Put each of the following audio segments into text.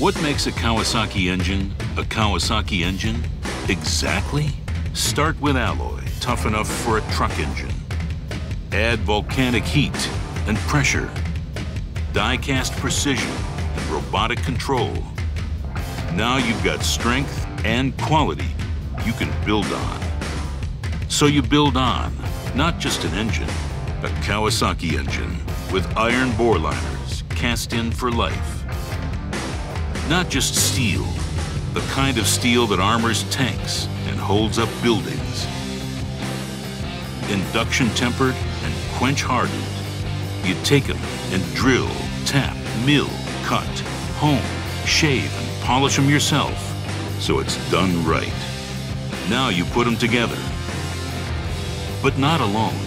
What makes a Kawasaki engine a Kawasaki engine? Exactly. Start with alloy, tough enough for a truck engine. Add volcanic heat and pressure, die-cast precision and robotic control. Now you've got strength and quality you can build on. So you build on, not just an engine, a Kawasaki engine with iron bore liners cast in for life. Not just steel, the kind of steel that armors tanks and holds up buildings. Induction tempered and quench hardened. You take them and drill, tap, mill, cut, hone, shave, and polish them yourself so it's done right. Now you put them together. But not alone.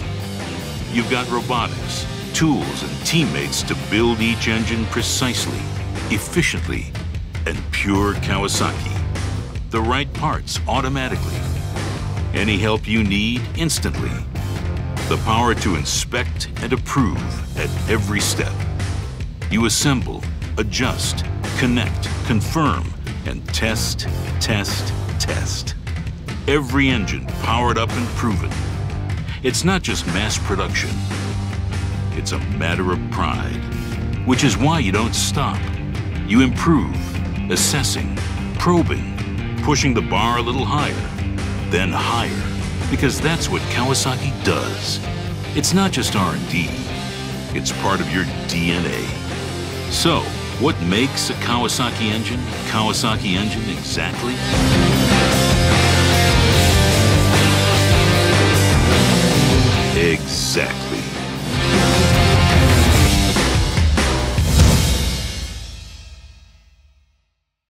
You've got robotics, tools, and teammates to build each engine precisely, efficiently, pure Kawasaki. The right parts automatically. Any help you need instantly. The power to inspect and approve at every step. You assemble, adjust, connect, confirm, and test, test, test. Every engine powered up and proven. It's not just mass production. It's a matter of pride, which is why you don't stop. You improve, assessing, probing, pushing the bar a little higher, then higher, because that's what Kawasaki does. It's not just R&D, it's part of your DNA. So, what makes a Kawasaki engine Kawasaki engine exactly?